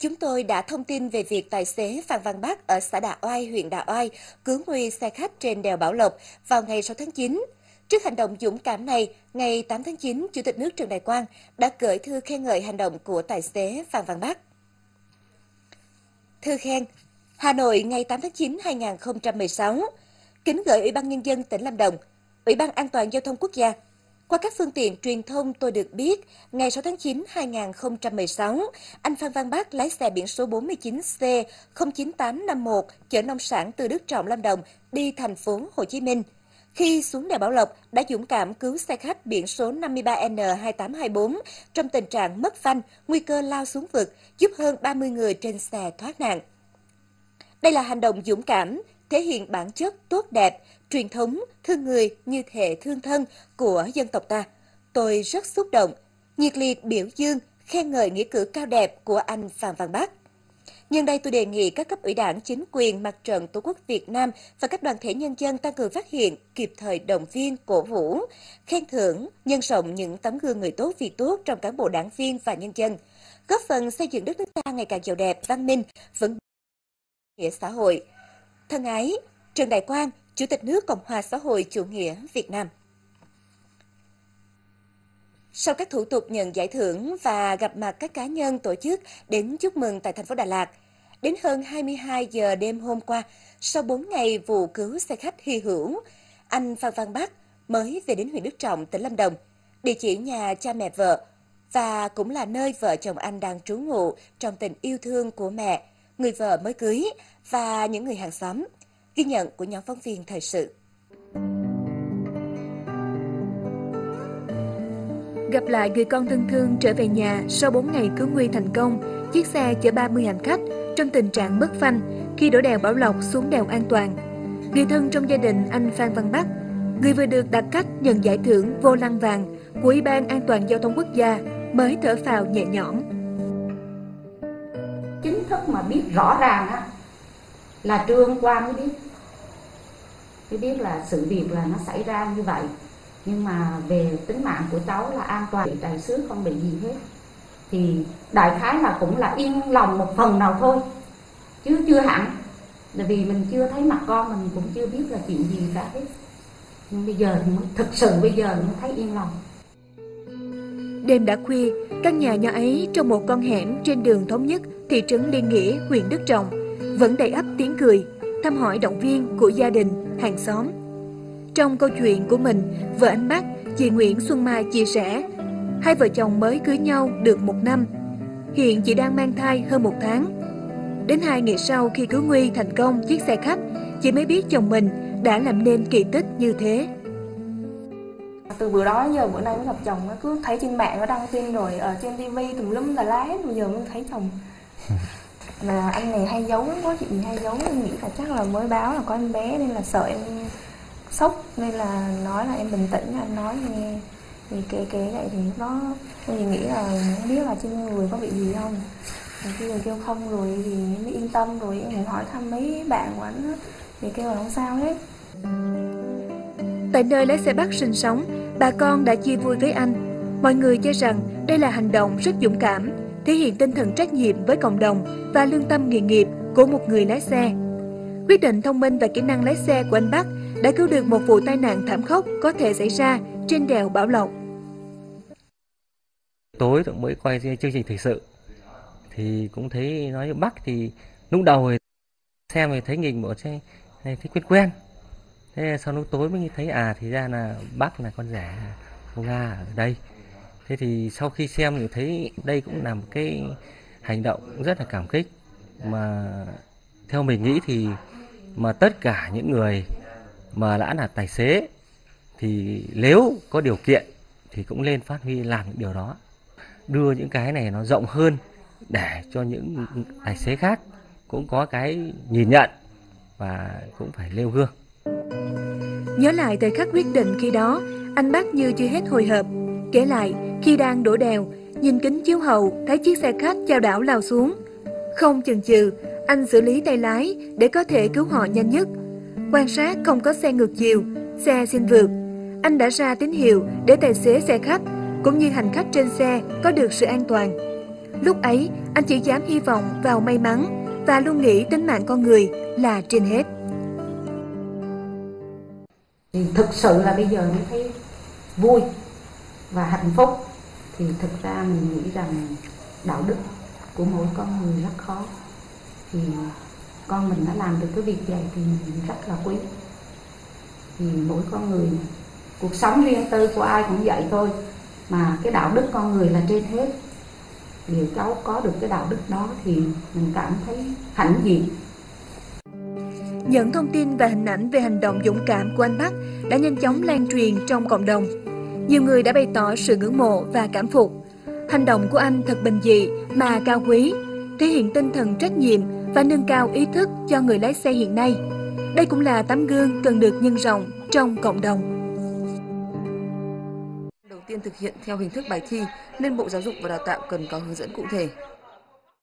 chúng tôi đã thông tin về việc tài xế Phan Văn Bắc ở xã Đà Oai, huyện Đà Oai cứu nguy xe khách trên đèo Bảo Lộc vào ngày 6 tháng 9. Trước hành động dũng cảm này, ngày 8 tháng 9, Chủ tịch nước Trần Đại Quang đã gửi thư khen ngợi hành động của tài xế Phan Văn Bắc. Thư khen Hà Nội ngày 8 tháng 9 2016 Kính gửi Ủy ban Nhân dân tỉnh Lâm Đồng, Ủy ban An toàn Giao thông Quốc gia, qua các phương tiện truyền thông tôi được biết, ngày 6 tháng 9 2016, anh Phan Văn Bắc lái xe biển số 49C 09851 chở nông sản từ Đức Trọng Lâm Đồng đi thành phố Hồ Chí Minh. Khi xuống đèo Bảo Lộc, đã dũng cảm cứu xe khách biển số 53N2824 trong tình trạng mất phanh, nguy cơ lao xuống vực, giúp hơn 30 người trên xe thoát nạn. Đây là hành động dũng cảm, thể hiện bản chất tốt đẹp, truyền thống thương người như thể thương thân của dân tộc ta. Tôi rất xúc động, nhiệt liệt biểu dương, khen ngợi nghĩa cử cao đẹp của anh Phạm Văn Bắc. Nhân đây tôi đề nghị các cấp ủy đảng, chính quyền, mặt trận Tổ quốc Việt Nam và các đoàn thể nhân dân tăng cường phát hiện, kịp thời động viên, cổ vũ, khen thưởng, nhân rộng những tấm gương người tốt việc tốt trong cán bộ đảng viên và nhân dân, góp phần xây dựng đất nước ta ngày càng giàu đẹp, văn minh, vững nghĩa xã hội. Thân ái, Trần Đại Quang, Chủ tịch nước Cộng hòa xã hội chủ nghĩa Việt Nam. Sau các thủ tục nhận giải thưởng và gặp mặt các cá nhân tổ chức đến chúc mừng tại thành phố Đà Lạt, đến hơn 22 giờ đêm hôm qua, sau 4 ngày vụ cứu xe khách hy hữu, anh Phan Văn Bắc mới về đến huyện Đức Trọng, tỉnh Lâm Đồng, địa chỉ nhà cha mẹ vợ và cũng là nơi vợ chồng anh đang trú ngụ trong tình yêu thương của mẹ, người vợ mới cưới và những người hàng xóm. Ghi nhận của nhóm phóng viên thời sự. Gặp lại người con thân thương trở về nhà sau 4 ngày cứu nguy thành công, chiếc xe chở 30 hành khách trong tình trạng mất phanh khi đổ đèo Bảo Lộc xuống đèo an toàn. Người thân trong gia đình anh Phan Văn Bắc, người vừa được đặt cách nhận giải thưởng vô lăng vàng của Ủy ban An toàn Giao thông Quốc gia mới thở phào nhẹ nhõm. Chính thức mà biết rõ ràng á, là trưa hôm qua mới biết. Mới biết là sự việc là nó xảy ra như vậy. Nhưng mà về tính mạng của cháu là an toàn. Đại sứ không bị gì hết. Thì đại khái là cũng là yên lòng một phần nào thôi. Chứ chưa hẳn. Là vì mình chưa thấy mặt con mình cũng chưa biết là chuyện gì cả hết. Nhưng bây giờ thì thực sự bây giờ mới thấy yên lòng. Đêm đã khuya, căn nhà nhỏ ấy trong một con hẻm trên đường Thống Nhất, thị trấn Liên Nghĩa, huyện Đức Trọng, vẫn đầy ắp tiếng cười, thăm hỏi động viên của gia đình, hàng xóm. Trong câu chuyện của mình, vợ anh Bắc, chị Nguyễn Xuân Mai chia sẻ, hai vợ chồng mới cưới nhau được một năm, hiện chị đang mang thai hơn một tháng. Đến hai ngày sau khi cứu nguy thành công chiếc xe khách, chị mới biết chồng mình đã làm nên kỳ tích như thế. Từ bữa đó giờ bữa nay mới gặp chồng cứ thấy trên mạng nó đăng tin rồi ở trên tivi tùm lum là lá bây giờ mới thấy chồng mà anh này hay giấu có chuyện gì hay giấu em nghĩ là chắc là mới báo là có em bé nên là sợ em sốc. Nên là nói là em bình tĩnh anh nói nghe. Thì kể kể vậy thì lúc đó em nghĩ là không biết là trên người có bị gì không. Thì khi người kêu không rồi thì em mới yên tâm rồi em hỏi thăm mấy bạn của anh thì kêu là không sao hết. Tại nơi lái xe Bắc sinh sống, bà con đã chia vui với anh. Mọi người cho rằng đây là hành động rất dũng cảm, thể hiện tinh thần trách nhiệm với cộng đồng và lương tâm nghề nghiệp của một người lái xe. Quyết định thông minh và kỹ năng lái xe của anh Bắc đã cứu được một vụ tai nạn thảm khốc có thể xảy ra trên đèo Bảo Lộc. Tối tôi mới quay chương trình thời sự, thì cũng thấy nói Bắc thì lúc đầu thì xem thì thấy hình một xe thấy quen quen thế sau lúc tối mới thấy à thì ra là Bắc là con rể của Nga ở đây thế thì sau khi xem thì thấy đây cũng là một cái hành động rất là cảm kích. Mà theo mình nghĩ thì mà tất cả những người mà đã là tài xế thì nếu có điều kiện thì cũng lên phát huy làm những điều đó. Đưa những cái này nó rộng hơn để cho những tài xế khác cũng có cái nhìn nhận và cũng phải nêu gương. Nhớ lại thời khắc quyết định khi đó, anh bác như chưa hết hồi hộp. Kể lại, khi đang đổ đèo, nhìn kính chiếu hậu thấy chiếc xe khách chao đảo lao xuống. Không chần chừ, anh xử lý tay lái để có thể cứu họ nhanh nhất. Quan sát không có xe ngược chiều, xe xin vượt. Anh đã ra tín hiệu để tài xế xe khách cũng như hành khách trên xe có được sự an toàn. Lúc ấy, anh chỉ dám hy vọng vào may mắn và luôn nghĩ tính mạng con người là trên hết. Thực sự là bây giờ mới thấy vui và hạnh phúc, thì thực ra mình nghĩ rằng đạo đức của mỗi con người rất khó. Thì con mình đã làm được cái việc này thì mình rất là quý. Thì mỗi con người, cuộc sống riêng tư của ai cũng vậy thôi, mà cái đạo đức con người là trên hết. Nếu cháu có được cái đạo đức đó thì mình cảm thấy hãnh diện. Những thông tin và hình ảnh về hành động dũng cảm của anh Bắc đã nhanh chóng lan truyền trong cộng đồng. Nhiều người đã bày tỏ sự ngưỡng mộ và cảm phục. Hành động của anh thật bình dị mà cao quý, thể hiện tinh thần trách nhiệm và nâng cao ý thức cho người lái xe hiện nay. Đây cũng là tấm gương cần được nhân rộng trong cộng đồng. Đầu tiên thực hiện theo hình thức bài thi nên Bộ Giáo dục và Đào tạo cần có hướng dẫn cụ thể.